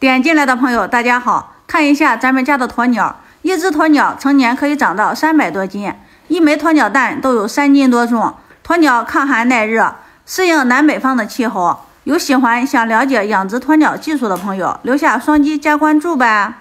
点进来的朋友大家好看一下咱们家的鸵鸟。一只鸵鸟成年可以长到三百多斤一枚鸵鸟蛋都有三斤多重。鸵鸟抗寒耐热适应南北方的气候。有喜欢想了解养殖鸵鸟技术的朋友留下双击加关注呗